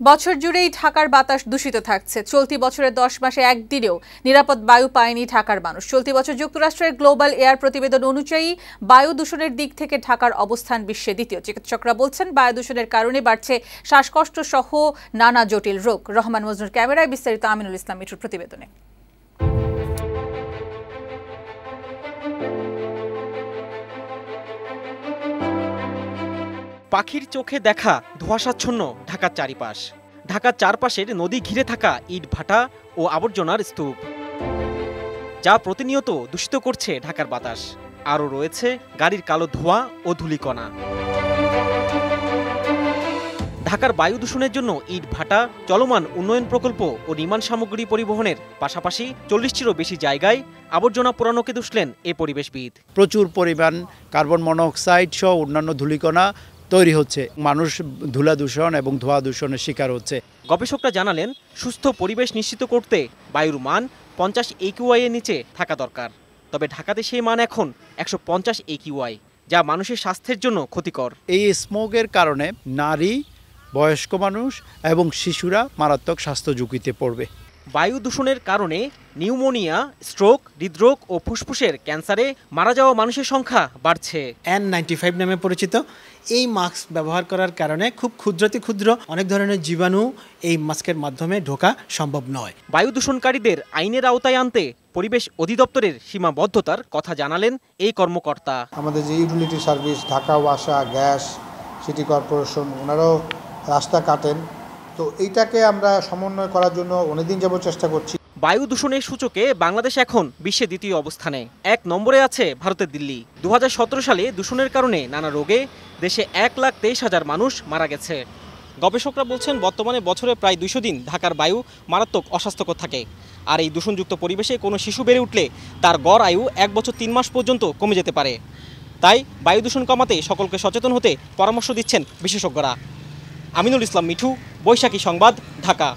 বছর জুড়েই ঢাকার বাতাস দূষিত থাকছে। চলতি বছরের দশ মাসে একদিনেও নিরাপদ বায়ু পায়নি ঢাকার মানুষ। চলতি বছর যুক্তরাষ্ট্রের গ্লোবাল এয়ার প্রতিবেদন অনুযায়ী বায়ু দূষণের দিক থেকে ঢাকার অবস্থান বিশ্বে দ্বিতীয়। চিকিৎসকরা বলছেন, বায়ু দূষণের কারণে বাড়ছে শ্বাসকষ্ট সহ নানা জটিল রোগ। রহমান মজনুর ক্যামেরায় বিস্তারিত আমিনুল ইসলাম মিঠুর প্রতিবেদনে। পাখির চোখে দেখা ধোঁয়াশাচ্ছন্ন ঢাকার চারিপাশ। ঢাকার চারপাশের নদী ঘিরে থাকা ইট ভাটা ও আবর্জনার স্তূপ, যা প্রতিনিয়ত দূষিত করছে ঢাকার বাতাস। আরও রয়েছে গাড়ির কালো ধোঁয়া ও ধূলিকণা। ঢাকার বায়ু দূষণের জন্য ইট ভাটা চলমান উন্নয়ন প্রকল্প ও নির্মাণ সামগ্রী পরিবহনের পাশাপাশি চল্লিশটিরও বেশি জায়গায় আবর্জনা পোড়ানোকে দুষলেন এ পরিবেশবিদ। প্রচুর পরিমাণ কার্বন মনোক্সাইড সহ অন্যান্য ধূলিকণা তৈরি হচ্ছে। মানুষ ধুলা দূষণ এবং ধোঁয়া দূষণের শিকার হচ্ছে। গবেষকরা জানালেন সুস্থ পরিবেশ নিশ্চিত করতে বায়ুর মান পঞ্চাশ একিউআই এর নিচে থাকা দরকার। তবে ঢাকাতে সেই মান এখন একশো পঞ্চাশ একিউআই যা মানুষের স্বাস্থ্যের জন্য ক্ষতিকর। এই স্মোকের কারণে নারী বয়স্ক মানুষ এবং শিশুরা মারাত্মক স্বাস্থ্য ঝুঁকিতে পড়বে। বায়ু দূষণের কারণে নিউমোনিয়া স্ট্রোক হৃদরোগ ও ফুসফুসের ক্যান্সারে মারা যাওয়া মানুষের সংখ্যা বাড়ছে। এন নাইনটি ফাইভ নামে পরিচিত। এই মাস্ক ব্যবহার করার কারণে খুব ক্ষুদ্রাতি ক্ষুদ্র অনেক ধরনের জীবাণু এই মাস্কের মাধ্যমে ঢোকা সম্ভব নয়। বায়ু দূষণকারীদের আইনের আওতায় আনতে পরিবেশ অধিদপ্তরের সীমাবদ্ধতার কথা জানালেন এই কর্মকর্তা। আমাদের যে ইউটিলিটি সার্ভিস ঢাকা ওয়াসা গ্যাস সিটি কর্পোরেশন ওনারাও রাস্তা কাটেন। তো এইটাকে আমরা সমন্বয় করার জন্য অনেকদিন যাবত চেষ্টা করছি। বায়ু দূষণের সূচকে বাংলাদেশ এখন বিশ্বে দ্বিতীয় অবস্থানে। এক নম্বরে আছে ভারতের দিল্লি। দুহাজার সতেরো সালে দূষণের কারণে নানা রোগে দেশে এক লাখ তেইশ হাজার মানুষ মারা গেছে। গবেষকরা বলছেন, বর্তমানে বছরে প্রায় দুশো দিন ঢাকার বায়ু মারাত্মক অস্বাস্থ্যকর থাকে। আর এই দূষণযুক্ত পরিবেশে কোনো শিশু বেড়ে উঠলে তার গড় আয়ু এক বছর তিন মাস পর্যন্ত কমে যেতে পারে। তাই বায়ু দূষণ কমাতে সকলকে সচেতন হতে পরামর্শ দিচ্ছেন বিশেষজ্ঞরা। আমিনুল ইসলাম মিঠু বৈশাখী সংবাদ ঢাকা।